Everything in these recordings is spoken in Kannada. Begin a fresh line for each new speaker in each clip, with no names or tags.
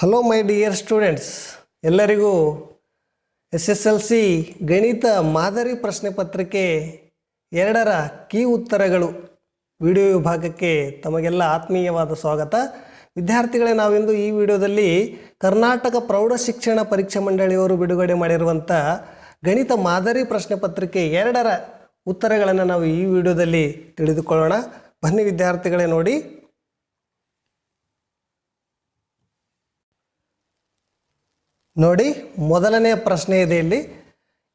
ಹಲೋ ಮೈ ಡಿಯರ್ ಸ್ಟೂಡೆಂಟ್ಸ್ ಎಲ್ಲರಿಗೂ ಎಸ್ ಎಸ್ ಎಲ್ ಸಿ ಗಣಿತ ಮಾದರಿ ಪ್ರಶ್ನೆ ಪತ್ರಿಕೆ ಎರಡರ ಕೀ ಉತ್ತರಗಳು ವಿಡಿಯೋ ವಿಭಾಗಕ್ಕೆ ತಮಗೆಲ್ಲ ಆತ್ಮೀಯವಾದ ಸ್ವಾಗತ. ವಿದ್ಯಾರ್ಥಿಗಳೇ, ನಾವಿಂದು ಈ ವಿಡಿಯೋದಲ್ಲಿ ಕರ್ನಾಟಕ ಪ್ರೌಢ ಶಿಕ್ಷಣ ಪರೀಕ್ಷಾ ಮಂಡಳಿಯವರು ಬಿಡುಗಡೆ ಮಾಡಿರುವಂಥ ಗಣಿತ ಮಾದರಿ ಪ್ರಶ್ನೆ ಪತ್ರಿಕೆ ಎರಡರ ಉತ್ತರಗಳನ್ನು ನಾವು ಈ ವಿಡಿಯೋದಲ್ಲಿ ತಿಳಿದುಕೊಳ್ಳೋಣ. ಬನ್ನಿ ವಿದ್ಯಾರ್ಥಿಗಳೇ, ನೋಡಿ. ನೋಡಿ, ಮೊದಲನೇ ಪ್ರಶ್ನೆ ಇದೆ ಇಲ್ಲಿ.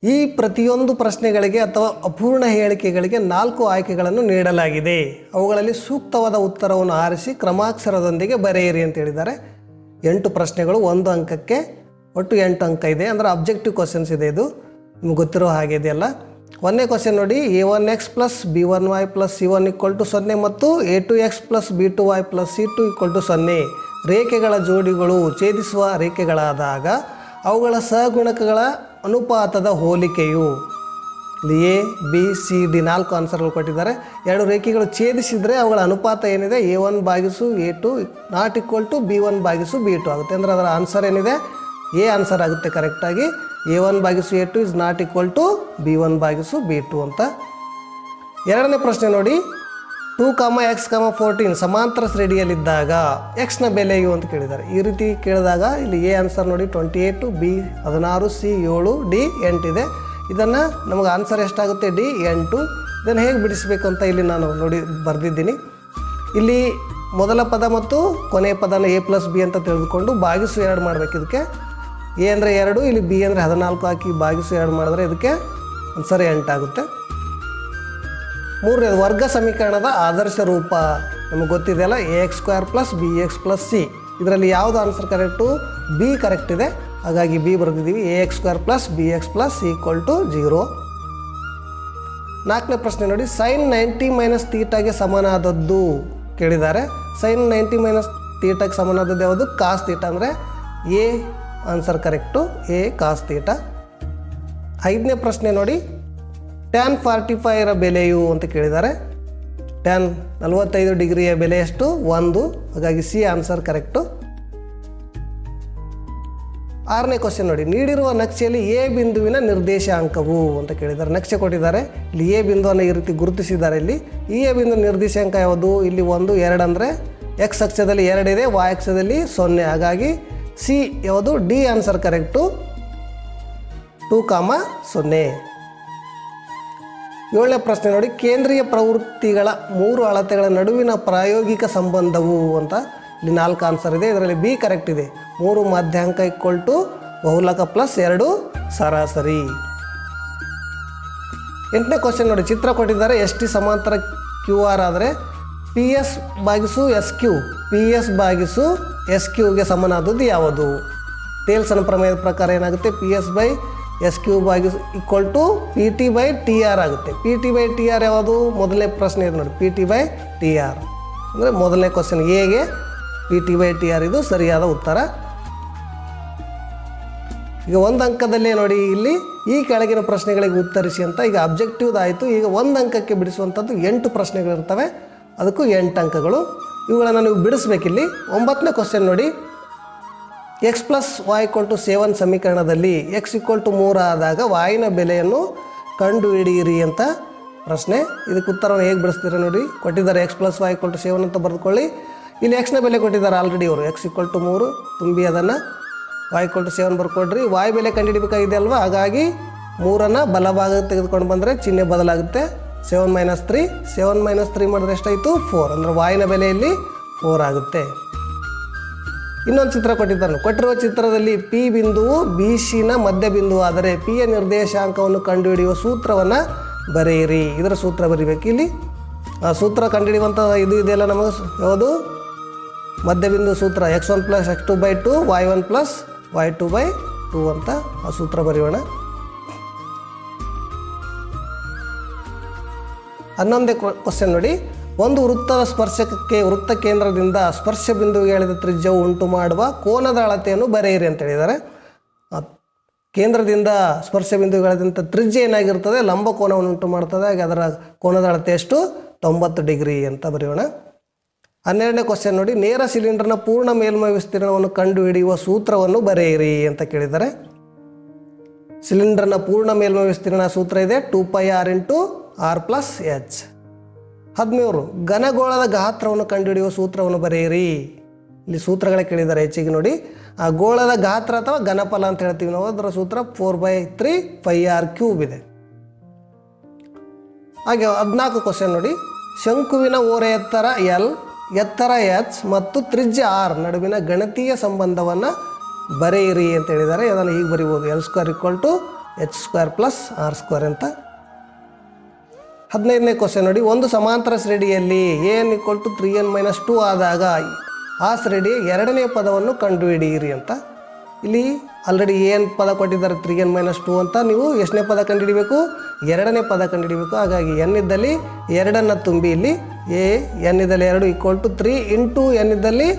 ಈ ಪ್ರತಿಯೊಂದು ಪ್ರಶ್ನೆಗಳಿಗೆ ಅಥವಾ ಅಪೂರ್ಣ ಹೇಳಿಕೆಗಳಿಗೆ ನಾಲ್ಕು ಆಯ್ಕೆಗಳನ್ನು ನೀಡಲಾಗಿದೆ. ಅವುಗಳಲ್ಲಿ ಸೂಕ್ತವಾದ ಉತ್ತರವನ್ನು ಆರಿಸಿ ಕ್ರಮಾಕ್ಷರದೊಂದಿಗೆ ಬರೆಯಿರಿ ಅಂತ ಹೇಳಿದ್ದಾರೆ. ಎಂಟು ಪ್ರಶ್ನೆಗಳು, ಒಂದು ಅಂಕಕ್ಕೆ ಒಟ್ಟು ಎಂಟು ಅಂಕ ಇದೆ. ಅಂದರೆ ಅಬ್ಜೆಕ್ಟಿವ್ ಕ್ವಶನ್ಸ್ ಇದೆ ಇದು. ನಿಮ್ಗೆ ಗೊತ್ತಿರೋ ಹಾಗೆ ಇದೆಯಲ್ಲ ಒಂದನೇ ಕ್ವಶನ್ ನೋಡಿ a one x plus b one y plus c one equal to ಸೊನ್ನೆ ಮತ್ತು a two x plus b two y plus c two equal to ಸೊನ್ನೆ. ರೇಖೆಗಳ ಜೋಡಿಗಳು ಛೇದಿಸುವ ರೇಖೆಗಳಾದಾಗ ಅವುಗಳ ಸಹಗುಣಕಗಳ ಅನುಪಾತದ ಹೋಲಿಕೆಯು. ಇಲ್ಲಿ ಎ ಬಿ ಸಿ ಡಿ ನಾಲ್ಕು ಆನ್ಸರ್ಗಳು ಕೊಟ್ಟಿದ್ದಾರೆ. ಎರಡು ರೇಖೆಗಳು ಛೇದಿಸಿದರೆ ಅವುಗಳ ಅನುಪಾತ ಏನಿದೆ? A one ಬಾಗಿಸು a two not equal to b one ಬಾಗಿಸು B two ಆಗುತ್ತೆ. ಅಂದರೆ ಅದರ ಆನ್ಸರ್ ಏನಿದೆ? ಎ ಆನ್ಸರ್ ಆಗುತ್ತೆ ಕರೆಕ್ಟಾಗಿ A one ಬಾಗಿಸು a two is not equal to b one ಬಾಗಿಸು B two ಅಂತ. ಎರಡನೇ ಪ್ರಶ್ನೆ ನೋಡಿ. ಟೂ ಕಾಮ ಎಕ್ಸ್ ಕಾಮ ಫೋರ್ಟೀನ್ ಸಮಾಂತರ ಶ್ರೇಣಿಯಲ್ಲಿದ್ದಾಗ ಎಕ್ಸ್ನ ಬೆಲೆಯು ಅಂತ ಕೇಳಿದ್ದಾರೆ. ಈ ರೀತಿ ಕೇಳಿದಾಗ ಇಲ್ಲಿ ಎ ಆನ್ಸರ್ ನೋಡಿ ಟ್ವೆಂಟಿ ಏಯ್ಟು ಬಿ ಹದಿನಾರು ಸಿ ಏಳು ಡಿ ಎಂಟಿದೆ ಇದನ್ನು ನಮಗೆ ಆನ್ಸರ್ ಎಷ್ಟಾಗುತ್ತೆ? ಡಿ ಎಂಟು. ಇದನ್ನು ಹೇಗೆ ಬಿಡಿಸಬೇಕು ಅಂತ ಇಲ್ಲಿ ನಾನು ನೋಡಿ ಬರೆದಿದ್ದೀನಿ. ಇಲ್ಲಿ ಮೊದಲ ಪದ ಮತ್ತು ಕೊನೆಯ ಪದನ ಎ ಪ್ಲಸ್ ಬಿ ಅಂತ ತಿಳಿದುಕೊಂಡು ಭಾಗಿಸು ಎರಡು ಮಾಡಬೇಕು ಇದಕ್ಕೆ. ಎ ಅಂದರೆ ಎರಡು, ಇಲ್ಲಿ ಬಿ ಅಂದರೆ ಹದಿನಾಲ್ಕು ಹಾಕಿ ಭಾಗಿಸು ಎರಡು ಮಾಡಿದ್ರೆ ಇದಕ್ಕೆ ಆನ್ಸರ್ ಎಂಟಾಗುತ್ತೆ ಮೂರನೇದು ವರ್ಗ ಸಮೀಕರಣದ ಆದರ್ಶ ರೂಪ. ನಮಗೆ ಗೊತ್ತಿದೆಯಲ್ಲ a x square plus b x plus c ಇದರಲ್ಲಿ ಯಾವುದು ಆನ್ಸರ್ ಕರೆಕ್ಟು ಬಿ ಕರೆಕ್ಟ್ ಇದೆ. ಹಾಗಾಗಿ B ಬರೆದಿದ್ದೀವಿ. A x square plus b x plus equal to zero ನಾಲ್ಕನೇ ಪ್ರಶ್ನೆ ನೋಡಿ ಸೈನ್ ನೈಂಟಿ ಮೈನಸ್ ತೀಟಾಗೆ ಸಮನಾದದ್ದು ಕೇಳಿದ್ದಾರೆ. ಸೈನ್ ನೈಂಟಿ ಮೈನಸ್ ತೀಟಾಗೆ ಸಮನಾದದ್ದು ಯಾವುದು? ಕಾಸ್ ತೀಟ ಅಂದರೆ A answer correct A cos theta ಐದನೇ ಪ್ರಶ್ನೆ ನೋಡಿ ಟ್ಯಾನ್ ಫಾರ್ಟಿ ಫೈರ ಬೆಲೆಯು ಅಂತ ಕೇಳಿದ್ದಾರೆ. ಟ್ಯಾನ್ ನಲವತ್ತೈದು ಡಿಗ್ರಿಯ ಬೆಲೆ ಎಷ್ಟು ಒಂದು. ಹಾಗಾಗಿ ಸಿ ಆನ್ಸರ್ ಕರೆಕ್ಟು ಆರನೇ ಕ್ವಶನ್ ನೋಡಿ. ನೀಡಿರುವ ನಕ್ಷೆಯಲ್ಲಿ ಎ ಬಿಂದುವಿನ ನಿರ್ದೇಶಾಂಕವು ಅಂತ ಕೇಳಿದ್ದಾರೆ. ನಕ್ಷೆ ಕೊಟ್ಟಿದ್ದಾರೆ. ಇಲ್ಲಿ ಎ ಬಿಂದುವನ್ನು ಈ ರೀತಿ ಗುರುತಿಸಿದ್ದಾರೆ ಇಲ್ಲಿ. ಈ ಎ ಬಿಂದು ನಿರ್ದೇಶಾಂಕ ಯಾವುದು? ಇಲ್ಲಿ ಒಂದು, ಎರಡು ಅಂದರೆ ಎಕ್ಸ್ ಅಕ್ಷದಲ್ಲಿ ಎರಡಿದೆ ವಾಯ್ ಅಕ್ಷದಲ್ಲಿ ಸೊನ್ನೆ. ಹಾಗಾಗಿ ಸಿ ಯಾವುದು? ಡಿ ಆನ್ಸರ್ ಕರೆಕ್ಟು ಟೂ, ಕಾಮ, ಸೊನ್ನೆ. ಏಳನೇ ಪ್ರಶ್ನೆ ನೋಡಿ, ಕೇಂದ್ರೀಯ ಪ್ರವೃತ್ತಿಗಳ ಮೂರು ಅಳತೆಗಳ ನಡುವಿನ ಪ್ರಾಯೋಗಿಕ ಸಂಬಂಧವು ಅಂತ ಇಲ್ಲಿ ನಾಲ್ಕು ಆನ್ಸರ್ ಇದೆ. ಇದರಲ್ಲಿ ಬಿ ಕರೆಕ್ಟ್ ಇದೆ. ಮೂರು ಮಾಧ್ಯಾಂಕ ಇಕ್ವಲ್ ಟು ಬಹುಲಕ ಪ್ಲಸ್ ಎರಡು ಸರಾಸರಿ. ಎಂಟನೇ ಕ್ವಶನ್ ನೋಡಿ, ಚಿತ್ರ ಕೊಟ್ಟಿದ್ದಾರೆ. ಎಸ್ ಟಿ ಸಮಾಂತರ ಕ್ಯೂ ಆರ್ ಆದರೆ ಪಿ ಎಸ್ ಬಾಗಿಸು ಎಸ್ ಕ್ಯೂ ಪಿ ಎಸ್ ಬಾಗಿಸು ಎಸ್ ಕ್ಯೂಗೆ ಸಮನಾದದ್ದು ಯಾವುದು? ತೇಲ್ಸನ ಪ್ರಮೇಯದ ಪ್ರಕಾರ ಏನಾಗುತ್ತೆ? P S by S Q ಆಗಿ equal to P T by T R ಆಗುತ್ತೆ. P T by T R ಯಾವುದು? ಮೊದಲನೇ ಪ್ರಶ್ನೆ ಇದೆ ನೋಡಿ. P T by T R ಅಂದರೆ ಮೊದಲನೇ ಕ್ವಶನ್ ಎಗೆ P T by T R ಇದು ಸರಿಯಾದ ಉತ್ತರ. ಈಗ ಒಂದು ಅಂಕದಲ್ಲೇ ನೋಡಿ, ಇಲ್ಲಿ ಈ ಕೆಳಗಿನ ಪ್ರಶ್ನೆಗಳಿಗೆ ಉತ್ತರಿಸಿ ಅಂತ ಈಗ ಅಬ್ಜೆಕ್ಟಿವ್ ಆಯಿತು. ಈಗ ಒಂದು ಅಂಕಕ್ಕೆ ಬಿಡಿಸುವಂಥದ್ದು ಎಂಟು ಪ್ರಶ್ನೆಗಳಿರ್ತವೆ. ಅದಕ್ಕೂ ಎಂಟು ಅಂಕಗಳು. ಇವುಗಳನ್ನು ನೀವು ಬಿಡಿಸ್ಬೇಕಿಲ್ಲಿ. ಒಂಬತ್ತನೇ ಕ್ವಶನ್ ನೋಡಿ. X plus y equal to seven ಸಮೀಕರಣದಲ್ಲಿ ಎಕ್ಸ್ ಇಕ್ವಲ್ ಟು ಆದಾಗ ವಾಯಿನ ಬೆಲೆಯನ್ನು ಕಂಡು ಹಿಡಿಯಿರಿ ಅಂತ ಪ್ರಶ್ನೆ. ಇದಕ್ಕೆ ಉತ್ತರವನ್ನು ಹೇಗೆ ಬಿಡಿಸ್ತೀರ ನೋಡಿ. ಕೊಟ್ಟಿದ್ದಾರೆ x plus y equal to seven ಅಂತ ಬರೆದುಕೊಳ್ಳಿ. ಇಲ್ಲಿ ಎಕ್ಸ್ನ ಬೆಲೆ ಕೊಟ್ಟಿದ್ದಾರೆ ಆಲ್ರೆಡಿ ಅವರು ಎಕ್ಸ್ ಇಕ್ವಲ್ ಟು ಮೂರು, ತುಂಬಿ ಅದನ್ನು ವಾಯ್ ಇಕ್ವಲ್ ಟು ಸೆವೆನ್ ಬರ್ಕೊಡ್ರಿ. ವಾಯ್ ಬೆಲೆ ಕಂಡುಹಿಡಬೇಕಾಗಿದೆ ಅಲ್ವಾ? ಹಾಗಾಗಿ ಮೂರನ್ನು ಬಲಭಾಗ ತೆಗೆದುಕೊಂಡು ಬಂದರೆ ಚಿಹ್ನೆ ಬದಲಾಗುತ್ತೆ. Seven minus three seven minus three ಮಾಡಿದ್ರೆ ಎಷ್ಟಾಯಿತು? ಫೋರ್ ಅಂದರೆ ವಾಯಿನ ಬೆಲೆಯಲ್ಲಿ ಫೋರ್ ಆಗುತ್ತೆ. ಇನ್ನೊಂದು ಚಿತ್ರ ಕೊಟ್ಟಿದ್ದಾನೆ ಕೊಟ್ಟಿರುವ ಚಿತ್ರದಲ್ಲಿ ಪಿ ಬಿಂದುವು ಬಿ ಸಿನ ಮಧ್ಯ ಬಿಂದು. ಆದರೆ ಪಿಯ ನಿರ್ದೇಶಾಂಕವನ್ನು ಕಂಡುಹಿಡಿಯುವ ಸೂತ್ರವನ್ನು ಬರೆಯಿರಿ. ಇದರ ಸೂತ್ರ ಬರೀಬೇಕು. ಇಲ್ಲಿ, ಆ ಸೂತ್ರ ಕಂಡುಹಿಡಿಯುವಂಥ ಇದು ಇದೆಯಲ್ಲ ನಮಗೆ? ಯಾವುದು? ಯಾವುದು ಮಧ್ಯಬಿಂದು ಸೂತ್ರ. X one plus x two by two y one plus y two by two ಅಂತ ಆ ಸೂತ್ರ ಬರೆಯೋಣ. ಹನ್ನೊಂದೇ ಕ್ವಶನ್ ನೋಡಿ. ಒಂದು ವೃತ್ತದ ಸ್ಪರ್ಶಕಕ್ಕೆ ವೃತ್ತ ಕೇಂದ್ರದಿಂದ ಸ್ಪರ್ಶ ಬಿಂದುವಿಗೆ ಎಳೆದ ತ್ರಿಜ್ಯವು ಉಂಟು ಮಾಡುವ ಕೋನದ ಅಳತೆಯನ್ನು ಬರೆಯಿರಿ ಅಂತ ಹೇಳಿದ್ದಾರೆ. ಕೇಂದ್ರದಿಂದ ಸ್ಪರ್ಶ ಬಿಂದುವಿಗೆ ಎಳೆದಂಥ ತ್ರಿಜ್ಯ ಏನಾಗಿರ್ತದೆ? ಲಂಬ ಕೋನವನ್ನು ಉಂಟು ಮಾಡ್ತದೆ. ಹಾಗೆ ಅದರ ಕೋನದ ಅಳತೆ ಎಷ್ಟು? ತೊಂಬತ್ತು ಡಿಗ್ರಿ ಅಂತ ಬರೆಯೋಣ. ಹನ್ನೆರಡನೇ ಕ್ವಶನ್ ನೋಡಿ. ನೇರ ಸಿಲಿಂಡರ್ನ ಪೂರ್ಣ ಮೇಲ್ಮೈ ವಿಸ್ತೀರ್ಣವನ್ನು ಕಂಡುಹಿಡಿಯುವ ಸೂತ್ರವನ್ನು ಬರೆಯಿರಿ ಅಂತ ಕೇಳಿದ್ದಾರೆ. ಸಿಲಿಂಡರ್ನ ಪೂರ್ಣ ಮೇಲ್ಮೈ ವಿಸ್ತೀರ್ಣ ಸೂತ್ರ ಇದೆ. Two pi r into r plus h. ಹದಿಮೂರು, ಘನಗೋಳದ ಗಾತ್ರವನ್ನು ಕಂಡುಹಿಡಿಯುವ ಸೂತ್ರವನ್ನು ಬರೆಯಿರಿ. ಇಲ್ಲಿ ಸೂತ್ರಗಳೇ ಕೇಳಿದ್ದಾರೆ ಹೆಚ್ಚಿಗೆ ನೋಡಿ. ಆ ಗೋಳದ ಗಾತ್ರ ಅಥವಾ ಘನಫಲ ಅಂತ ಹೇಳ್ತೀವಿ ನಾವು. ಅದರ ಸೂತ್ರ four by three pi r cube ಇದೆ. ಹಾಗೆ ಹದಿನಾಲ್ಕು ಕ್ವಶನ್ ನೋಡಿ. ಶಂಕುವಿನ ಓರೆ ಎತ್ತರ ಎಲ್ ಎತ್ತರ ಎಚ್ ಮತ್ತು ತ್ರಿಜ್ಯ ಆರ್ ನಡುವಿನ ಗಣತೀಯ ಸಂಬಂಧವನ್ನು ಬರೆಯಿರಿ ಅಂತ ಹೇಳಿದ್ದಾರೆ. ಅದನ್ನು ಈಗ ಬರಿಬೋದು. L square equal to h square plus r square ಅಂತ ಹದಿನೈದನೇ ಕ್ವಶನ್ ನೋಡಿ, ಒಂದು ಸಮಾಂತರ ಶ್ರೇಣಿಯಲ್ಲಿ n equal to three n minus two ಆದಾಗ ಆ ಶ್ರೇಣಿಯ ಎರಡನೇ ಪದವನ್ನು ಕಂಡುಹಿಡಿಯಿರಿ ಅಂತ. ಇಲ್ಲಿ ಆಲ್ರೆಡಿ ಏನು ಪದ ಕೊಟ್ಟಿದ್ದಾರೆ ತ್ರೀ ಎನ್ ಮೈನಸ್ ಟು ಅಂತ. ನೀವು ಎಷ್ಟನೇ ಪದ ಕಂಡುಹಿಡಿಬೇಕು? ಎರಡನೇ ಪದ ಕಂಡುಹಿಡಿಬೇಕು. ಹಾಗಾಗಿ ಎನ್ ಇದ್ದಲ್ಲಿ ಎರಡನ್ನು ತುಂಬಿ, ಇಲ್ಲಿ ಎ ಎನ್ ಇದ್ದಲ್ಲಿ ಎರಡು equal to three into n ಇದ್ದಲ್ಲಿ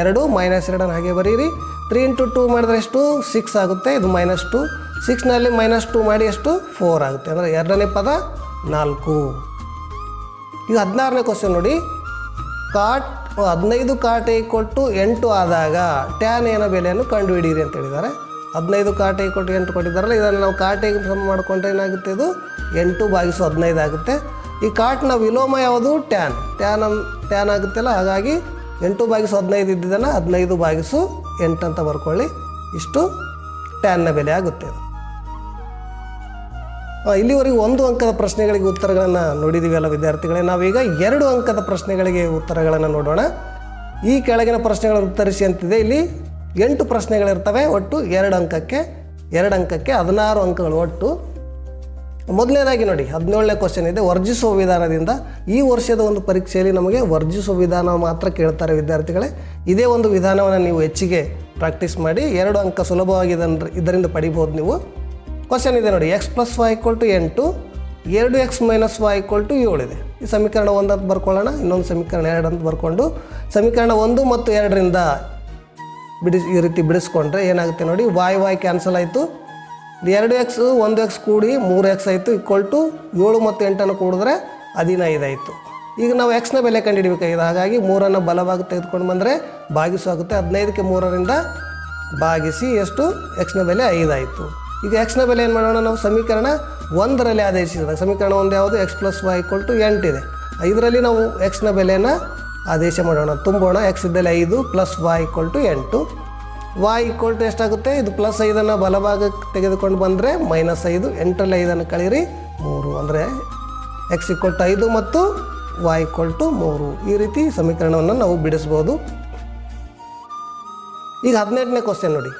ಎರಡು ಮೈನಸ್ ಎರಡನ್ನು ಹಾಗೆ ಬರೀರಿ. ತ್ರೀ ಇಂಟು ಟೂ ಮಾಡಿದ್ರೆ ಎಷ್ಟು? ಸಿಕ್ಸ್ ಆಗುತ್ತೆ. ಇದು ಮೈನಸ್ ಟು ಸಿಕ್ಸ್ನಲ್ಲಿ ಮೈನಸ್ ಟು ಮಾಡಿ ಎಷ್ಟು? ಫೋರ್ ಆಗುತ್ತೆ. ಅಂದರೆ ಎರಡನೇ ಪದ ನಾಲ್ಕು. ಈಗ ಹದಿನಾರನೇ ಕ್ವಶನ್ ನೋಡಿ. ಕಾಟ್ ಹದಿನೈದು ಕಾಟೆ ಕೊಟ್ಟು ಎಂಟು ಆದಾಗ ಟ್ಯಾನ್ ಏನ ಬೆಲೆಯನ್ನು ಕಂಡುಹಿಡಿಯಿರಿ ಅಂತ ಹೇಳಿದ್ದಾರೆ. ಹದಿನೈದು ಕಾಟೆ ಕೊಟ್ಟು ಎಂಟು ಕೊಟ್ಟಿದ್ದಾರಲ್ಲ, ಇದನ್ನು ನಾವು ಕಾಟೆಗೆ ಸಮ ಮಾಡಿಕೊಂಡ್ರೆ ಏನಾಗುತ್ತೆ ಇದು? ಎಂಟು ಬಾಗಿಸು ಹದಿನೈದು ಆಗುತ್ತೆ. ಈ ಕಾಟ್ನ ವಿಲೋಮ ಯಾವುದು? ಟ್ಯಾನ್ ಟ್ಯಾನ್ ಟ್ಯಾನ್ ಆಗುತ್ತಲ್ಲ, ಹಾಗಾಗಿ ಎಂಟು ಬಾಗಿಸು ಹದಿನೈದು ಇದ್ದಿದ್ದನ್ನು ಹದಿನೈದು ಬಾಗಿಸು ಎಂಟು ಅಂತ ಬರ್ಕೊಳ್ಳಿ. ಇಷ್ಟು ಟ್ಯಾನ್ನ ಬೆಲೆ ಆಗುತ್ತೆ. ಇಲ್ಲಿವರೆಗೆ ಒಂದು ಅಂಕದ ಪ್ರಶ್ನೆಗಳಿಗೆ ಉತ್ತರಗಳನ್ನು ನೋಡಿದ್ದೀವಲ್ಲ ವಿದ್ಯಾರ್ಥಿಗಳೇ. ನಾವೀಗ ಎರಡು ಅಂಕದ ಪ್ರಶ್ನೆಗಳಿಗೆ ಉತ್ತರಗಳನ್ನು ನೋಡೋಣ. ಈ ಕೆಳಗಿನ ಪ್ರಶ್ನೆಗಳನ್ನು ಉತ್ತರಿಸಿ ಅಂತಿದೆ. ಇಲ್ಲಿ ಎಂಟು ಪ್ರಶ್ನೆಗಳಿರ್ತವೆ. ಒಟ್ಟು ಎರಡು ಅಂಕಕ್ಕೆ ಎರಡು ಅಂಕಕ್ಕೆ ಹದಿನಾರು ಅಂಕಗಳು ಒಟ್ಟು. ಮೊದಲನೇದಾಗಿ ನೋಡಿ, ಹದಿನೇಳನೇ ಕ್ವಶನ್ ಇದೆ. ವರ್ಜಿಸುವ ವಿಧಾನದಿಂದ ಈ ವರ್ಷದ ಒಂದು ಪರೀಕ್ಷೆಯಲ್ಲಿ ನಮಗೆ ವರ್ಜಿಸುವ ವಿಧಾನ ಮಾತ್ರ ಕೇಳ್ತಾರೆ ವಿದ್ಯಾರ್ಥಿಗಳೇ. ಇದೇ ಒಂದು ವಿಧಾನವನ್ನು ನೀವು ಹೆಚ್ಚಿಗೆ ಪ್ರಾಕ್ಟೀಸ್ ಮಾಡಿ ಎರಡು ಅಂಕ ಸುಲಭವಾಗಿ ಇದನ್ನು ಇದರಿಂದ ಪಡಿಬೋದು ನೀವು. ಕ್ವಶನ್ ಇದೆ ನೋಡಿ x plus y equal to ಎಂಟು ಎರಡು x minus y equal to ಏಳು ಇದೆ. ಈ ಸಮೀಕರಣ ಒಂದು ಅಂತ ಬರ್ಕೊಳ್ಳೋಣ, ಇನ್ನೊಂದು ಸಮೀಕರಣ ಎರಡು ಅಂತ ಬರ್ಕೊಂಡು. ಸಮೀಕರಣ ಒಂದು ಮತ್ತು ಎರಡರಿಂದ ಬಿಡಿಸ್, ಈ ರೀತಿ ಬಿಡಿಸ್ಕೊಂಡ್ರೆ ಏನಾಗುತ್ತೆ ನೋಡಿ ವಾಯ್ ವಾಯ್ ಕ್ಯಾನ್ಸಲ್ ಆಯಿತು. ಎರಡು ಎಕ್ಸ್ ಒಂದು ಎಕ್ಸ್ ಕೂಡಿ ಮೂರು ಎಕ್ಸ್ ಆಯಿತು ಈಕ್ವಲ್ ಟು ಏಳು ಮತ್ತು ಎಂಟನ್ನು ಕೂಡಿದ್ರೆ ಹದಿನೈದು ಆಯಿತು. ಈಗ ನಾವು ಎಕ್ಸ್ನ ಬೆಲೆ ಕಂಡುಹಿಡಬೇಕಾಗಿದೆ ಹಾಗಾಗಿ ಮೂರನ್ನು ಬಲವಾಗಿ ತೆಗೆದುಕೊಂಡು ಬಂದರೆ ಭಾಗಿಸುವಾಗುತ್ತೆ ಹದಿನೈದಕ್ಕೆ ಮೂರರಿಂದ ಭಾಗಿಸಿ ಎಷ್ಟು? ಎಕ್ಸ್ನ ಬೆಲೆ ಐದಾಯಿತು ಈಗ ಎಕ್ಸ್ನ ಬೆಲೆ ಏನು ಮಾಡೋಣ? ನಾವು ಸಮೀಕರಣ ಒಂದರಲ್ಲಿ ಆದೇಶಿಸಿದಾಗ ಸಮೀಕರಣ ಒಂದು ಯಾವುದು? X plus y equal to ಎಂಟಿದೆ ಐದರಲ್ಲಿ ನಾವು ಎಕ್ಸ್ನ ಬೆಲೆಯನ್ನು ಆದೇಶ ಮಾಡೋಣ. ತುಂಬೋಣ. ಎಕ್ಸ್ ಇದ್ದಲ್ಲಿ ಐದು ಪ್ಲಸ್ ವೈ ಈಕ್ವಲ್ ಟು ಎಂಟು ವೈ ಈಕ್ವಲ್ ಟು ಎಷ್ಟಾಗುತ್ತೆ? ಇದು ಪ್ಲಸ್ ಐದನ್ನು ಬಲಭಾಗಕ್ಕೆ ತೆಗೆದುಕೊಂಡು ಬಂದರೆ ಮೈನಸ್ ಐದು. ಎಂಟರಲ್ಲಿ ಐದನ್ನು ಕಳೀರಿ ಮೂರು ಅಂದರೆ ಎಕ್ಸ್ ಈಕ್ವಲ್ ಟು ಐದು ಮತ್ತು ವೈ ಈಕ್ವಲ್ ಟು ಮೂರು. ಈ ರೀತಿ ಸಮೀಕರಣವನ್ನು ನಾವು ಬಿಡಿಸ್ಬೋದು. ಈಗ ಹದಿನೆಂಟನೇ ಕ್ವಶನ್ ನೋಡಿ.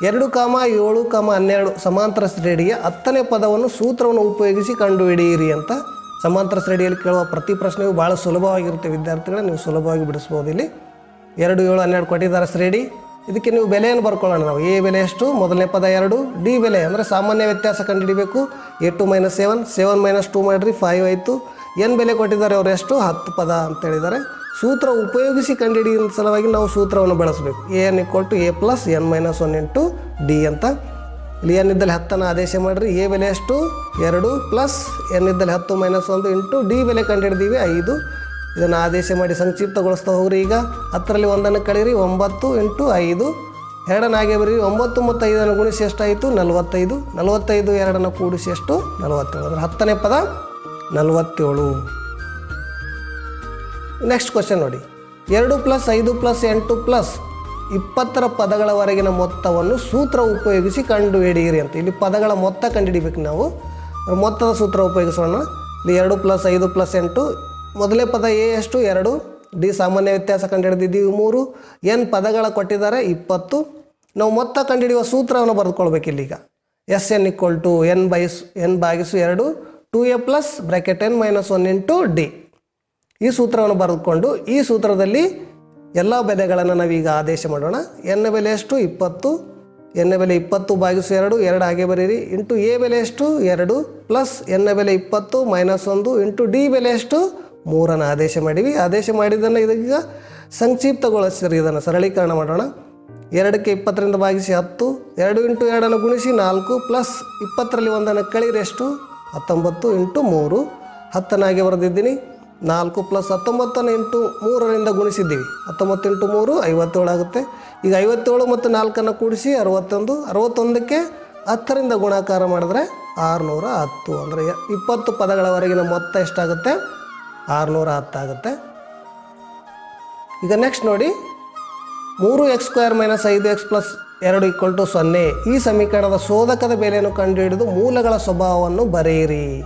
ಎರಡು ಕಾಮ ಏಳು ಕಾಮ ಹನ್ನೆರಡು ಸಮಾಂತರ ಶ್ರೇಣಿಯ ಹತ್ತನೇ ಪದವನ್ನು ಸೂತ್ರವನ್ನು ಉಪಯೋಗಿಸಿ ಕಂಡುಹಿಡಿಯಿರಿ ಅಂತ ಸಮಾಂತರ ಶ್ರೇಣಿಯಲ್ಲಿ ಕೇಳುವ ಪ್ರತಿ ಪ್ರಶ್ನೆಯು ಭಾಳ ಸುಲಭವಾಗಿರುತ್ತೆ ವಿದ್ಯಾರ್ಥಿಗಳೇ, ನೀವು ಸುಲಭವಾಗಿ ಬಿಡಿಸ್ಬೋದು ಇಲ್ಲಿ. ಎರಡು, ಏಳು, ಹನ್ನೆರಡು ಕೊಟ್ಟಿದ್ದಾರೆ ಶ್ರೇಣಿ. ಇದಕ್ಕೆ ನೀವು ಬೆಲೆಯನ್ನು ಬರ್ಕೊಳ್ಳೋಣ. ನಾವು ಎ ಬೆಲೆ ಎಷ್ಟು, ಮೊದಲನೇ ಪದ ಎರಡು, ಡಿ ಬೆಲೆ, ಅಂದರೆ ಸಾಮಾನ್ಯ ವ್ಯತ್ಯಾಸ ಕಂಡುಹಿಡಿಬೇಕು. A two minus seven seven minus two ಮಾಡಿರಿ, ಫೈವ್ ಆಯಿತು. ಏನು ಬೆಲೆ ಕೊಟ್ಟಿದ್ದಾರೆ ಅವರು ಎಷ್ಟು, ಹತ್ತು ಪದ ಅಂತ ಹೇಳಿದ್ದಾರೆ. ಸೂತ್ರ ಉಪಯೋಗಿಸಿ ಕಂಡುಹಿಡಿಯುವ ಸಲುವಾಗಿ ನಾವು ಸೂತ್ರವನ್ನು ಬಳಸಬೇಕು. N equal to a plus n minus one into d ಅಂತ. ಇಲ್ಲಿ ಎನ್ ಇದ್ದಲ್ಲಿ ಹತ್ತನ್ನು ಆದೇಶ ಮಾಡಿರಿ. ಎ ಬೆಲೆ ಎಷ್ಟು? ಎರಡು ಪ್ಲಸ್ ಎನ್ ಇದ್ದಲ್ಲಿ ಹತ್ತು ಮೈನಸ್ ಒಂದು ಇಂಟು ಡಿ ಬೆಲೆ ಕಂಡುಹಿಡಿದೀವಿ, ಐದು. ಇದನ್ನು ಆದೇಶ ಮಾಡಿ ಸಂಕ್ಷಿಪ್ತಗೊಳಿಸ್ತಾ ಹೋಗ್ರಿ ಈಗ. ಹತ್ತರಲ್ಲಿ ಒಂದನ್ನು ಕಳೀರಿ ಒಂಬತ್ತು ಇಂಟು ಐದು. ಎರಡನ್ನು ಹಾಗೆ ಬರೀ ಒಂಬತ್ತು ಮತ್ತು ಐದನ್ನು ಗುಣಿಸಿ ಎಷ್ಟಾಯಿತು? ನಲವತ್ತೈದು. ನಲವತ್ತೈದು ಎರಡನ್ನು ಕೂಡಿಸಿ ಎಷ್ಟು? ನಲವತ್ತೇಳು. ಅಂದರೆ ಹತ್ತನೇ ಪದ ನಲವತ್ತೇಳು. ನೆಕ್ಸ್ಟ್ ಕ್ವಶನ್ ನೋಡಿ. ಎರಡು ಪ್ಲಸ್ ಐದು ಪ್ಲಸ್ ಎಂಟು ಪ್ಲಸ್ ಇಪ್ಪತ್ತರ ಪದಗಳವರೆಗಿನ ಮೊತ್ತವನ್ನು ಸೂತ್ರ ಉಪಯೋಗಿಸಿ ಕಂಡುಹಿಡಿಯಿರಿ ಅಂತ. ಇಲ್ಲಿ ಪದಗಳ ಮೊತ್ತ ಕಂಡುಹಿಡಿಬೇಕು ನಾವು. ಮೊತ್ತದ ಸೂತ್ರ ಉಪಯೋಗಿಸೋಣ. ಇಲ್ಲಿ ಎರಡು ಪ್ಲಸ್ ಐದು ಪ್ಲಸ್ ಎಂಟು, ಮೊದಲೇ ಪದ ಎ ಎಷ್ಟು? ಎರಡು. ಡಿ ಸಾಮಾನ್ಯ ವ್ಯತ್ಯಾಸ ಕಂಡುಹಿಡಿದಿದ್ದೀವಿ ಮೂರು. ಎನ್ ಪದಗಳ ಕೊಟ್ಟಿದ್ದಾರೆ, ಇಪ್ಪತ್ತು. ನಾವು ಮೊತ್ತ ಕಂಡುಹಿಡಿಯುವ ಸೂತ್ರವನ್ನು ಬರೆದುಕೊಳ್ಬೇಕು ಇಲ್ಲೀಗ. S n equal to n by n ಬಾಗಿಸು ಎರಡು. Two a plus bracket n minus one into d ಈ ಸೂತ್ರವನ್ನು ಬರೆದುಕೊಂಡು ಈ ಸೂತ್ರದಲ್ಲಿ ಎಲ್ಲ ಬೆಲೆಗಳನ್ನು ನಾವೀಗ ಆದೇಶ ಮಾಡೋಣ. ಎನ್ನ ಬೆಲೆ ಎಷ್ಟು? ಇಪ್ಪತ್ತು. ಎನ್ನ ಬೆಲೆ ಇಪ್ಪತ್ತು ಬಾಗಿಸು ಎರಡು ಎರಡು ಹಾಗೆ ಬರೀರಿ. ಇಂಟು ಎ ಬೆಲೆ ಎಷ್ಟು? ಎರಡು ಪ್ಲಸ್ ಎನ್ನ ಬೆಲೆ ಇಪ್ಪತ್ತು ಮೈನಸ್ ಒಂದು ಇಂಟು ಡಿ ಬೆಲೆ ಎಷ್ಟು? ಮೂರನ್ನು ಆದೇಶ ಮಾಡಿವಿ. ಆದೇಶ ಮಾಡಿದ್ದನ್ನು ಇದೀಗ ಸಂಕ್ಷಿಪ್ತಗೊಳಿಸಿರಿ ಇದನ್ನು ಸರಳೀಕರಣ ಮಾಡೋಣ. ಎರಡಕ್ಕೆ ಇಪ್ಪತ್ತರಿಂದ ಭಾಗಿಸಿ ಹತ್ತು. ಎರಡು ಇಂಟು ಎರಡನ್ನು ಗುಣಿಸಿ ನಾಲ್ಕು ಪ್ಲಸ್ ಇಪ್ಪತ್ತರಲ್ಲಿ ಒಂದನ್ನು ಕಳೀರಿ ಎಷ್ಟು? ಹತ್ತೊಂಬತ್ತು ಇಂಟು ಮೂರು. ಹತ್ತನಾಗೆ ಬರೆದಿದ್ದೀನಿ. ನಾಲ್ಕು ಪ್ಲಸ್ ಹತ್ತೊಂಬತ್ತನ್ನು ಇಂಟು ಮೂರರಿಂದ ಗುಣಿಸಿದ್ದೀವಿ. ಹತ್ತೊಂಬತ್ತೆಂಟು ಮೂರು, ಐವತ್ತೇಳು ಆಗುತ್ತೆ. ಈಗ ಐವತ್ತೇಳು ಮತ್ತು ನಾಲ್ಕನ್ನು ಕೂಡಿಸಿ ಅರವತ್ತೊಂದು. ಅರವತ್ತೊಂದಕ್ಕೆ ಹತ್ತರಿಂದ ಗುಣಾಕಾರ ಮಾಡಿದ್ರೆ ಆರುನೂರ ಹತ್ತು. ಅಂದರೆ ಇಪ್ಪತ್ತು ಪದಗಳವರೆಗಿನ ಮೊತ್ತ ಎಷ್ಟಾಗುತ್ತೆ? ಆರುನೂರ ಹತ್ತಾಗುತ್ತೆ ಈಗ ನೆಕ್ಸ್ಟ್ ನೋಡಿ. ಮೂರು ಎಕ್ಸ್ ಸ್ಕ್ವೇರ್ ಮೈನಸ್ ಐದು ಎಕ್ಸ್ ಪ್ಲಸ್ ಎರಡು ಈಕ್ವಲ್ ಟು ಸೊನ್ನೆ. ಈ ಸಮೀಕರಣದ ಶೋಧಕದ ಬೆಲೆಯನ್ನು ಕಂಡುಹಿಡಿದು ಮೂಲಗಳ ಸ್ವಭಾವವನ್ನು ಬರೆಯಿರಿ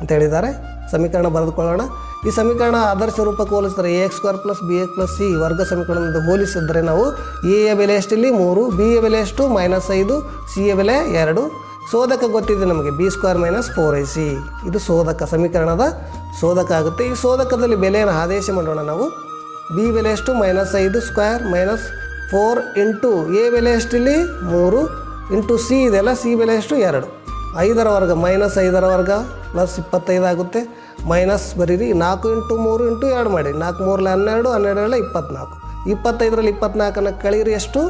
ಅಂತ ಹೇಳಿದ್ದಾರೆ. ಸಮೀಕರಣ ಬರೆದುಕೊಳ್ಳೋಣ. ಈ ಸಮೀಕರಣ ಆದರ್ಶ ರೂಪಕ್ಕೆ ಹೋಲಿಸಿದ್ರೆ a x square plus b x plus c ವರ್ಗ ಸಮೀಕರಣದಿಂದ ಹೋಲಿಸಿದ್ರೆ ನಾವು ಎ ಎ ಬೆಲೆ ಎಷ್ಟಿಲ್ಲಿ? ಮೂರು. ಬಿ ಯ ಬೆಲೆ ಎಷ್ಟು? ಮೈನಸ್ ಐದು. ಸಿ ಎ ಬೆಲೆ ಎರಡು. ಶೋಧಕ ಗೊತ್ತಿದೆ ನಮಗೆ. B square minus four a c ಇದು ಶೋಧಕ ಸಮೀಕರಣದ ಶೋಧಕ ಆಗುತ್ತೆ. ಈ ಶೋಧಕದಲ್ಲಿ ಬೆಲೆಯನ್ನು ಆದೇಶ ಮಾಡೋಣ ನಾವು. ಬಿ ಬೆಲೆ ಎಷ್ಟು? ಮೈನಸ್ ಐದು square minus four into a ಬೆಲೆ ಎಷ್ಟಿಲ್ಲಿ? ಮೂರು. ಇಂಟು ಸಿ ಇದೆಲ್ಲ ಸಿ ಬೆಲೆ ಎಷ್ಟು? ಎರಡು. ಐದರ ವರ್ಗ ಮೈನಸ್ ಐದರ ವರ್ಗ ಪ್ಲಸ್ ಇಪ್ಪತ್ತೈದು ಆಗುತ್ತೆ. ಮೈನಸ್ ಬರೀರಿ, ನಾಲ್ಕು ಇಂಟು ಮೂರು ಇಂಟು ಎರಡು ಮಾಡಿ. ನಾಲ್ಕು ಮೂರಲೆ ಹನ್ನೆರಡು, ಹನ್ನೆರಡರಲ್ಲ ಇಪ್ಪತ್ನಾಲ್ಕು. ಇಪ್ಪತ್ತೈದರಲ್ಲಿ ಇಪ್ಪತ್ನಾಲ್ಕನ್ನು ಕಳೀರಿ ಎಷ್ಟು?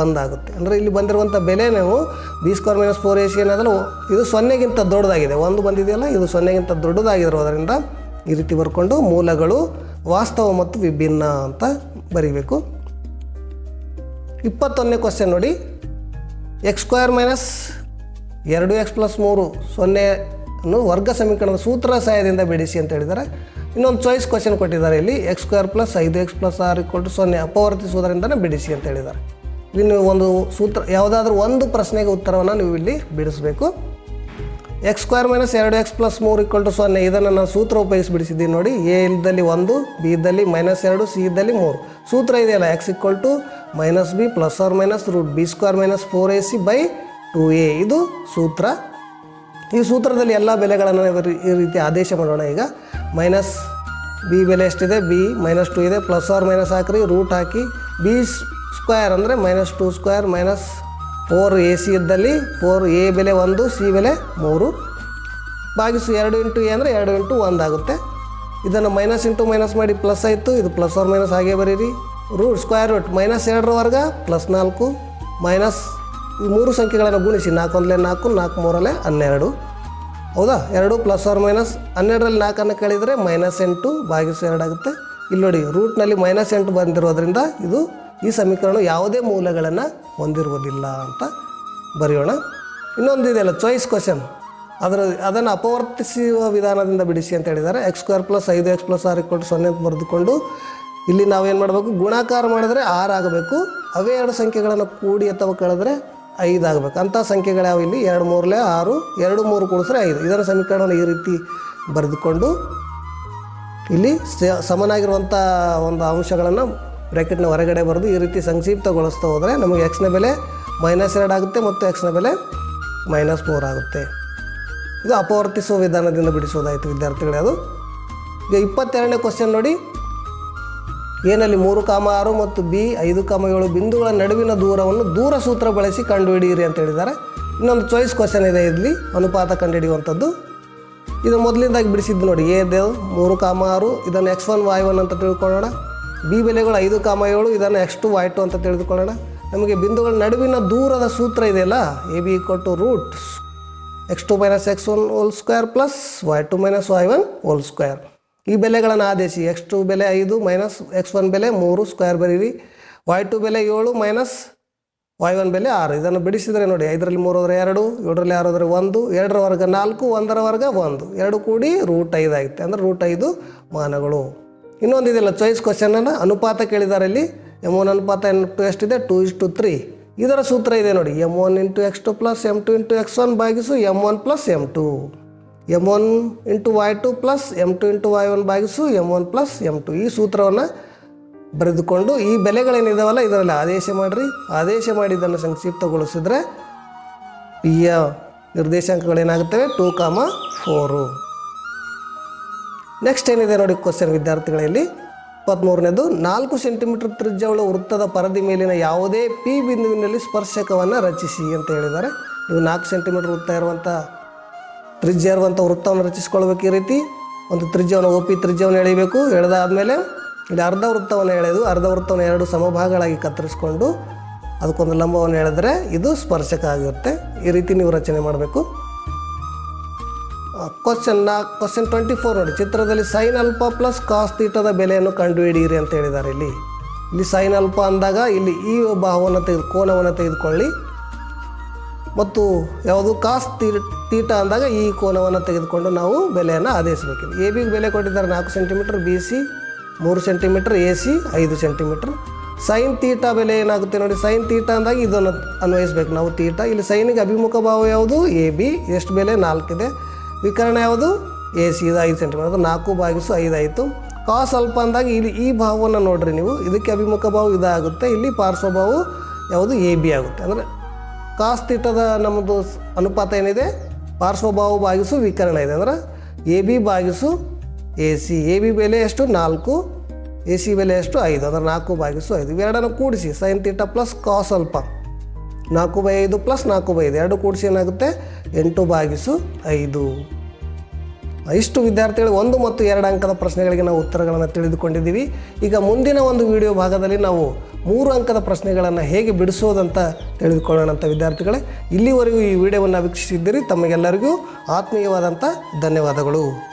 ಒಂದಾಗುತ್ತೆ ಅಂದರೆ ಇಲ್ಲಿ ಬಂದಿರುವಂಥ ಬೆಲೆ ನೀವು b square minus four a c ಏನಾದರೂ ಇದು ಸೊನ್ನೆಗಿಂತ ದೊಡ್ಡದಾಗಿದೆ. ಒಂದು ಬಂದಿದೆಯಲ್ಲ, ಇದು ಸೊನ್ನೆಗಿಂತ ದೊಡ್ಡದಾಗಿರೋದರಿಂದ ಈ ರೀತಿ ಬರ್ಕೊಂಡು ಮೂಲಗಳು ವಾಸ್ತವ ಮತ್ತು ವಿಭಿನ್ನ ಅಂತ ಬರೀಬೇಕು. ಇಪ್ಪತ್ತೊಂದನೇ ಕ್ವಶನ್ ನೋಡಿ. ಎಕ್ಸ್ ಸ್ಕ್ವೇರ್ ಮೈನಸ್ ಎರಡು ಎಕ್ಸ್ ಪ್ಲಸ್ ಮೂರು ಸೊನ್ನೆಯನ್ನು ವರ್ಗ ಸಮೀಕರಣದ ಸೂತ್ರ ಸಹಾಯದಿಂದ ಬಿಡಿಸಿ ಅಂತ ಹೇಳಿದ್ದಾರೆ. ಇನ್ನೊಂದು ಚಾಯ್ಸ್ ಕ್ವಶನ್ ಕೊಟ್ಟಿದ್ದಾರೆ ಇಲ್ಲಿ. ಎಕ್ಸ್ ಸ್ಕ್ವೇರ್ ಪ್ಲಸ್ ಐದು ಎಕ್ಸ್ ಪ್ಲಸ್ ಆರ್ ಇಕ್ವಲ್ ಟು ಸೊನ್ನೆ ಅಪವರ್ತಿಸುವುದರಿಂದನೇ ಬಿಡಿಸಿ ಅಂತ ಹೇಳಿದ್ದಾರೆ. ಇನ್ನು ಒಂದು ಸೂತ್ರ, ಯಾವುದಾದ್ರೂ ಒಂದು ಪ್ರಶ್ನೆಗೆ ಉತ್ತರವನ್ನು ನೀವು ಇಲ್ಲಿ ಬಿಡಿಸಬೇಕು. ಎಕ್ಸ್ ಸ್ಕ್ವೇರ್ ಮೈನಸ್ ಎರಡು ಎಕ್ಸ್ ಪ್ಲಸ್ ಮೂರು ಇಕ್ವಲ್ ಟು ಸೊನ್ನೆ, ಇದನ್ನು ನಾನು ಸೂತ್ರ ಉಪಯೋಗಿಸಿ ಬಿಡಿಸಿದ್ದೀನಿ ನೋಡಿ. ಎ ಇದ್ದಲ್ಲಿ ಒಂದು ಬಿ ಇದ್ದಲ್ಲಿ ಮೈನಸ್ ಎರಡು ಸಿ ಇದ್ದಲ್ಲಿ ಮೂರು. ಸೂತ್ರ ಇದೆಯಲ್ಲ x equal to minus b plus or minus root b square minus four a c by two a, ಇದು ಸೂತ್ರ. ಈ ಸೂತ್ರದಲ್ಲಿ ಎಲ್ಲ ಬೆಲೆಗಳನ್ನು ಈ- ರೀತಿ ಆದೇಶ ಮಾಡೋಣ ಈಗ. ಮೈನಸ್ ಬಿ ಬೆಲೆ ಎಷ್ಟಿದೆ? ಬಿ ಮೈನಸ್ ಟು ಇದೆ. ಪ್ಲಸ್ ಆರ್ ಮೈನಸ್ ಹಾಕ್ರಿ, ರೂಟ್ ಹಾಕಿ ಬಿ ಸ್ಕ್ವೇರ್ ಅಂದರೆ minus two square minus four a c ಇದ್ದಲ್ಲಿ ಫೋರ್ ಎ ಬೆಲೆ ಒಂದು, ಸಿ ಬೆಲೆ ಮೂರು. ಭಾಗಿಸು ಎರಡು ಇಂಟು ಎ ಅಂದರೆ ಎರಡು ಇಂಟು ಒಂದು ಆಗುತ್ತೆ. ಇದನ್ನು ಮೈನಸ್ ಇಂಟು ಮೈನಸ್ ಮಾಡಿ ಪ್ಲಸ್ ಆಯಿತು. ಇದು ಪ್ಲಸ್ ಆರ್ ಮೈನಸ್ ಹಾಗೆ ಬರೀರಿ. ರೂಟ್ ಸ್ಕ್ವೇರ್ ರೂಟ್ ಮೈನಸ್ ಎರಡರ ವರ್ಗ ಪ್ಲಸ್ ನಾಲ್ಕು ಮೈನಸ್ ಈ ಮೂರು ಸಂಖ್ಯೆಗಳನ್ನು ಗುಣಿಸಿ ನಾಲ್ಕು ಒಂದಲೇ ನಾಲ್ಕು ನಾಲ್ಕು ಮೂರಲ್ಲೇ ಹನ್ನೆರಡು. ಹೌದಾ? ಎರಡು ಪ್ಲಸ್ ಆರ್ ಮೈನಸ್ ಹನ್ನೆರಡರಲ್ಲಿ ನಾಲ್ಕನ್ನು ಕಳಿದರೆ ಮೈನಸ್ ಎಂಟು ಭಾಗಿಸು ಎರಡಾಗುತ್ತೆ ಇಲ್ಲಿ ನೋಡಿ ರೂಟ್ನಲ್ಲಿ ಮೈನಸ್ ಎಂಟು ಬಂದಿರೋದ್ರಿಂದ ಇದು ಈ ಸಮೀಕರಣ ಯಾವುದೇ ಮೂಲಗಳನ್ನು ಹೊಂದಿರುವುದಿಲ್ಲ ಅಂತ ಬರೆಯೋಣ. ಇನ್ನೊಂದು ಇದೆಯಲ್ಲ ಚಾಯ್ಸ್ ಕ್ವಶನ್ ಅದರ ಅದನ್ನು ಅಪವರ್ತಿಸುವ ವಿಧಾನದಿಂದ ಬಿಡಿಸಿ ಅಂತ ಹೇಳಿದ್ದಾರೆ. ಎಕ್ಸ್ ಸ್ಕ್ವೇರ್ ಪ್ಲಸ್ ಐದು ಎಕ್ಸ್ ಪ್ಲಸ್ ಆರ್ ಇಕ್ವಲ್ ಸೊನ್ನೆ ಅಂತ ಬರೆದುಕೊಂಡು ಇಲ್ಲಿ ನಾವೇನು ಮಾಡಬೇಕು? ಗುಣಾಕಾರ ಮಾಡಿದರೆ ಆರು ಆಗಬೇಕು. ಅವೇ ಎರಡು ಸಂಖ್ಯೆಗಳನ್ನು ಕೂಡಿ ಅಥವಾ ಕಳೆದ್ರೆ ಐದು ಆಗಬೇಕು. ಅಂಥ ಸಂಖ್ಯೆಗಳು ಯಾವ ಇಲ್ಲಿ. ಎರಡು ಮೂರಲೆ ಆರು, ಎರಡು ಮೂರು ಕೂಡಿಸ್ರೆ ಐದು. ಇದರ ಸಮೀಕರಣವನ್ನು ಈ ರೀತಿ ಬರೆದುಕೊಂಡು ಇಲ್ಲಿ ಸಮನಾಗಿರುವಂಥ ಒಂದು ಅಂಶಗಳನ್ನು ಬ್ರ್ಯಾಕೆಟ್ನ ಹೊರಗಡೆ ಬರೆದು ಈ ರೀತಿ ಸಂಕ್ಷಿಪ್ತಗೊಳಿಸ್ತಾ ಹೋದರೆ ನಮಗೆ ಎಕ್ಸ್ನ ಬೆಲೆ ಮೈನಸ್ ಎರಡು ಆಗುತ್ತೆ ಮತ್ತು ಎಕ್ಸ್ನ ಬೆಲೆ ಮೈನಸ್ ಮೂರು ಆಗುತ್ತೆ. ಇದು ಅಪವರ್ತಿಸುವ ವಿಧಾನದಿಂದ ಬಿಡಿಸೋದಾಯಿತು ವಿದ್ಯಾರ್ಥಿಗಳೇ ಅದು. ಈಗ ಇಪ್ಪತ್ತೆರಡನೇ ಕ್ವಶನ್ ನೋಡಿ. ಏನಲ್ಲಿ ಮೂರು ಕಾಮ ಆರು ಮತ್ತು ಬಿ ಐದು ಕಾಮ ಏಳು ಬಿಂದುಗಳ ನಡುವಿನ ದೂರವನ್ನು ದೂರ ಸೂತ್ರ ಬಳಸಿ ಕಂಡುಹಿಡಿಯಿರಿ ಅಂತ ಹೇಳಿದ್ದಾರೆ. ಇನ್ನೊಂದು ಚಾಯ್ಸ್ ಕ್ವಶನ್ ಇದೆ ಇಲ್ಲಿ, ಅನುಪಾತ ಕಂಡುಹಿಡಿಯುವಂಥದ್ದು. ಇದು ಮೊದಲಿಂದಾಗಿ ಬಿಡಿಸಿದ್ದು ನೋಡಿ, ಎ ದೇವ್ ಮೂರು ಕಾಮ ಆರು, ಇದನ್ನು ಎಕ್ಸ್ ಒನ್ ವಾಯ್ ಒನ್ ಅಂತ ತಿಳ್ಕೊಳ್ಳೋಣ. ಬಿ ಬೆಲೆಗಳು ಐದು ಕಾಮ ಏಳು, ಇದನ್ನು ಎಕ್ಸ್ ಟು ವಾಯ್ ಟು ಅಂತ ತಿಳಿದುಕೊಳ್ಳೋಣ. ನಮಗೆ ಬಿಂದುಗಳ ನಡುವಿನ ದೂರದ ಸೂತ್ರ ಇದೆಯಲ್ಲ, A B equal to root x two minus x one whole square plus y two minus y one whole square. ಈ ಬೆಲೆಗಳನ್ನು ಆದೇಶಿ. ಎಕ್ಸ್ ಟು ಬೆಲೆ ಐದು ಮೈನಸ್ ಎಕ್ಸ್ ಒನ್ ಬೆಲೆ ಮೂರು ಸ್ಕ್ವೇರ್ ಬರೀರಿ ವೈ. ಟು ಬೆಲೆ ಏಳು ಮೈನಸ್ ವೈ ಒನ್ ಬೆಲೆ ಆರು. ಇದನ್ನು ಬಿಡಿಸಿದರೆ ನೋಡಿ, ಐದರಲ್ಲಿ ಮೂರು ಹೋದರೆ ಎರಡು, ಏಳರಲ್ಲಿ ಆರು ಹೋದರೆ ಒಂದು ಎರಡರ ವರ್ಗ ನಾಲ್ಕು ಒಂದರ ವರ್ಗ ಒಂದು. ಎರಡು ಕೂಡಿ ರೂಟ್ ಐದು ಆಗುತ್ತೆ. ಅಂದರೆ ರೂಟ್ ಐದು ಮಾನಗಳು. ಇನ್ನೊಂದು ಇದೆಯಲ್ಲ ಚಾಯ್ಸ್ ಕ್ವಶನನ್ನು ಅನುಪಾತ ಕೇಳಿದ್ದಾರೆ ಇಲ್ಲಿ. ಎಂ ಒನ್ ಅನುಪಾತ ಎನ್ ಟು ಇದೆ ಟು ಇಸ್ ಟು ತ್ರೀ ಇದರ ಸೂತ್ರ ಇದೆ ನೋಡಿ. M one into x two plus m two into x one ಭಾಗಿಸು m one plus m two m one into y two plus m two into y one ಭಾಗಿಸು m one plus m two. ಈ ಸೂತ್ರವನ್ನು ಬರೆದುಕೊಂಡು ಈ ಬೆಲೆಗಳೇನಿದಾವಲ್ಲ, ಇದರಲ್ಲಿ ಆದೇಶ ಮಾಡಿರಿ. ಆದೇಶ ಮಾಡಿ ಇದನ್ನು ಸಂಕ್ಷಿಪ್ತಗೊಳಿಸಿದ್ರೆ ಪಿಯ ನಿರ್ದೇಶಾಂಕಗಳೇನಾಗುತ್ತವೆ? Two comma four. ನೆಕ್ಸ್ಟ್ ಏನಿದೆ ನೋಡಿ ಕ್ವಶನ್ ವಿದ್ಯಾರ್ಥಿಗಳಲ್ಲಿ? ಇಪ್ಪತ್ತ್ಮೂರನೇದು ನಾಲ್ಕು ಸೆಂಟಿಮೀಟರ್ ತ್ರಿಜ್ಯವುಳ್ಳ ವೃತ್ತದ ಪರದಿ ಮೇಲಿನ ಯಾವುದೇ ಪಿ ಬಿಂದುವಿನಲ್ಲಿ ಸ್ಪರ್ಶಕವನ್ನು ರಚಿಸಿ ಅಂತ ಹೇಳಿದ್ದಾರೆ. ನೀವು ನಾಲ್ಕು ಸೆಂಟಿಮೀಟರ್ ವೃತ್ತ ಇರುವಂಥ ತ್ರಿಜ್ಯ ಇರುವಂಥ ವೃತ್ತವನ್ನು ರಚಿಸ್ಕೊಳ್ಬೇಕು ಈ ರೀತಿ. ಒಂದು ತ್ರಿಜ್ಯವನ್ನು ಒ ಪಿ ತ್ರಿಜ್ಯವನ್ನು ಎಳಿಬೇಕು ಎಳೆದಾದಮೇಲೆ ಇಲ್ಲಿ ಅರ್ಧ ವೃತ್ತವನ್ನು ಎಳೆದು, ಅರ್ಧ ವೃತ್ತವನ್ನು ಎರಡು ಸಮಭಾಗಗಳಾಗಿ ಕತ್ತರಿಸ್ಕೊಂಡು ಅದಕ್ಕೊಂದು ಲಂಬವನ್ನು ಎಳೆದರೆ ಇದು ಸ್ಪರ್ಶಕ ಆಗಿರುತ್ತೆ. ಈ ರೀತಿ ನೀವು ರಚನೆ ಮಾಡಬೇಕು. ಕ್ವಶನ್ ಕ್ವಶನ್ ಟ್ವೆಂಟಿ ಫೋರ್ ನೋಡಿ. ಚಿತ್ರದಲ್ಲಿ ಸೈನ್ ಅಲ್ಪ ಪ್ಲಸ್ ಕಾಸ್ ತೀಟದ ಬೆಲೆಯನ್ನು ಕಂಡುಹಿಡಿಯಿರಿ ಅಂತ ಹೇಳಿದ್ದಾರೆ ಇಲ್ಲಿ. ಇಲ್ಲಿ ಸೈನ್ ಅಲ್ಪ ಅಂದಾಗ ಇಲ್ಲಿ ಈ ಭಾವವನ್ನು ತೆಗೆದು, ಕೋನವನ್ನು ತೆಗೆದುಕೊಳ್ಳಿ. ಮತ್ತು ಯಾವುದು ಕಾಸ್ ತೀಟ ಅಂದಾಗ ಈ ಕೋನವನ್ನು ತೆಗೆದುಕೊಂಡು ನಾವು ಬೆಲೆಯನ್ನು ಆದೇಶಬೇಕು ಎ ಬಿಗೆ ಬೆಲೆ ಕೊಟ್ಟಿದ್ದಾರೆ ನಾಲ್ಕು ಸೆಂಟಿಮೀಟ್ರ್ ಬಿ ಸಿ ಮೂರು ಸೆಂಟಿಮೀಟ್ರ್ ಎ ಸಿ ಐದು ಸೆಂಟಿಮೀಟ್ರ್. ಸೈನ್ ತೀಟ ಬೆಲೆ ಏನಾಗುತ್ತೆ ನೋಡಿ ಸೈನ್ ತೀಟ ಅಂದಾಗ ಇದನ್ನು ಅನ್ವಯಿಸ್ಬೇಕು ನಾವು ತೀಟ. ಇಲ್ಲಿ ಸೈನಿಗೆ ಅಭಿಮುಖ ಭಾವ ಯಾವುದು? ಎ ಬಿ ಎಷ್ಟು ಬೆಲೆ? ನಾಲ್ಕಿದೆ ವಿಕರಣ ಯಾವುದು? ಎ ಸಿ ಇದು ಐದು ಸೆಂಟಿಮೀಟರ್. ನಾಲ್ಕು ಭಾಗಿಸು ಐದು ಆಯಿತು. ಕಾಸ್ ಅಲ್ಪ ಅಂದಾಗ ಇಲ್ಲಿ ಈ ಭಾವವನ್ನು ನೋಡಿರಿ ನೀವು. ಇದಕ್ಕೆ ಅಭಿಮುಖ ಭಾವ ಇದಾಗುತ್ತೆ. ಇಲ್ಲಿ ಪಾರ್ಶ್ವಭಾವ ಯಾವುದು? ಎ ಬಿ ಆಗುತ್ತೆ. ಅಂದರೆ ಕಾಸ್ ತೀಟದ ನಮ್ಮದು ಅನುಪಾತ ಏನಿದೆ? ಪಾರ್ಶ್ವಭಾವ ಭಾಗಿಸು ವಿಕರಣ ಇದೆ ಅಂದ್ರೆ ಎ ಬಿ ಭಾಗಿಸು ಎ ಸಿ. ಎ ಬಿ ಬೆಲೆ ಎಷ್ಟು? ನಾಲ್ಕು. ಎ ಸಿ ಬೆಲೆ ಎಷ್ಟು? ಐದು. ಅಂದರೆ ನಾಲ್ಕು ಭಾಗಿಸು ಐದು. ಇವೆರಡನ್ನು ಕೂಡಿಸಿ. ಸೈನ್ ತೀಟ ಪ್ಲಸ್ ಕಾಸ್ ಅಲ್ಪ ನಾಲ್ಕು ಬೈ ಐದು ಪ್ಲಸ್ ನಾಲ್ಕು ಬೈ ಐದು. ಎರಡು ಕೂಡಿಸಿ ಏನಾಗುತ್ತೆ? ಎಂಟು ಭಾಗಿಸು ಐದು. ಇಷ್ಟು ವಿದ್ಯಾರ್ಥಿಗಳು ಒಂದು ಮತ್ತು ಎರಡು ಅಂಕದ ಪ್ರಶ್ನೆಗಳಿಗೆ ನಾವು ಉತ್ತರಗಳನ್ನು ತಿಳಿದುಕೊಂಡಿದ್ದೀವಿ. ಈಗ ಮುಂದಿನ ಒಂದು ವಿಡಿಯೋ ಭಾಗದಲ್ಲಿ ನಾವು ಮೂರು ಅಂಕದ ಪ್ರಶ್ನೆಗಳನ್ನು ಹೇಗೆ ಬಿಡಿಸೋದಂತ ತಿಳಿದುಕೊಳ್ಳೋಣಂಥ ವಿದ್ಯಾರ್ಥಿಗಳೇ. ಇಲ್ಲಿವರೆಗೂ ಈ ವಿಡಿಯೋವನ್ನು ವೀಕ್ಷಿಸಿದ್ದೀರಿ ತಮಗೆಲ್ಲರಿಗೂ ಆತ್ಮೀಯವಾದಂಥ ಧನ್ಯವಾದಗಳು.